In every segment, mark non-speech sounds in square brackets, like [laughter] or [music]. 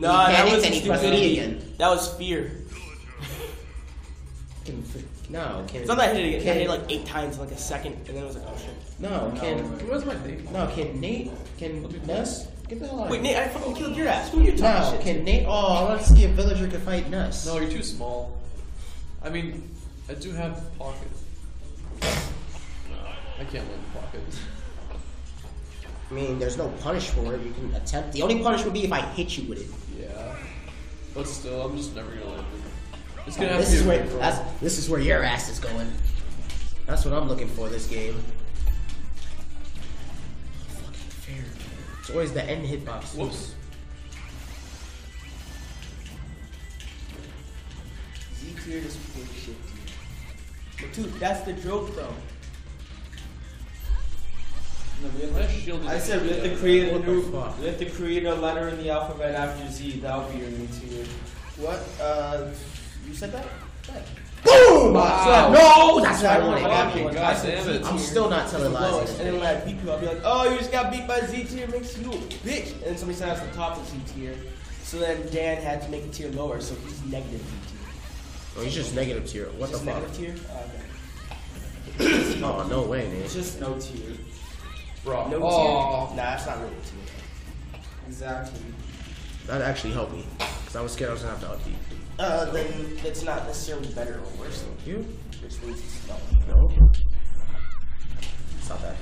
No, that was and he pressed stupidity. E again. That was fear. Can, no, can. It's not that I hit it again. I hit it like eight times in like a second, and then it was like, oh shit. no, can. Where's my name? No, can Nate. Can Ness. Get the hell out Wait, of Nate, I fucking killed your ass. Who are you talking No, shit? can Nate. Oh, I want to see if Villager can fight Ness. No, you're too small. I mean, I do have pocket. I can't win pocket. I mean, there's no punish for it. You can attempt. The only punish would be if I hit you with it. Yeah. But still, I'm just never gonna win. It's gonna have This to be is a where that's, this is where your ass is going. That's what I'm looking for this game. Fucking fair. It's always the end hitbox. Whoops. Z tier is big shit tier. But dude, that's the joke though. No, we have to- I said we have to yeah. create a the new. We have to create a letter in the alphabet after Z. That'll be your new tier. What? Uh, you said that? Right. Boom! Wow. No, that's what I I wanted. got God damn it. I'm tier. still not telling lies. And then when I beat people, I'll be like, oh, you just got beat by Z tier, makes you a bitch. And then somebody said I was the top of Z tier. So then Dan had to make the tier lower, so he's negative Z tier. Oh, he's just negative tier. What the fuck? negative tier? Oh, [coughs] okay. Oh, no way, It's just no tier. Bro. No oh. tier? Nah, that's not really a tier. Exactly. That actually helped me. Because I was scared I was going to have to upbeat. Uh, then it's not necessarily better or worse than You? Which means it's no. No. It's not bad.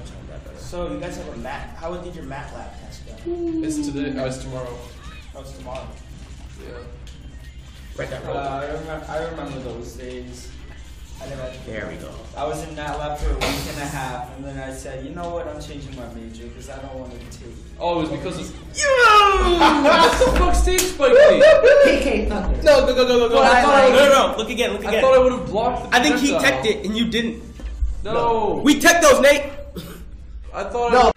It's not that better. So you guys have a mat. How did your mat lab test go? It's today. Oh, it's tomorrow. Oh, it's tomorrow. Yeah. Right that Uh, roll. I remember. I remember those days. I never. There we go. I was in that lab for a week and a half, and then I said, you know what? I'm changing my major because I don't want to take. Oh, it was because of. [laughs] what the fuck stage spiked me? PK Thunder. No, go go go go go. No, I thought I no, no, no. Look again. Look again. I thought I would have blocked the I think he projectile. teched it and you didn't. No. We teched those, Nate. I thought I No,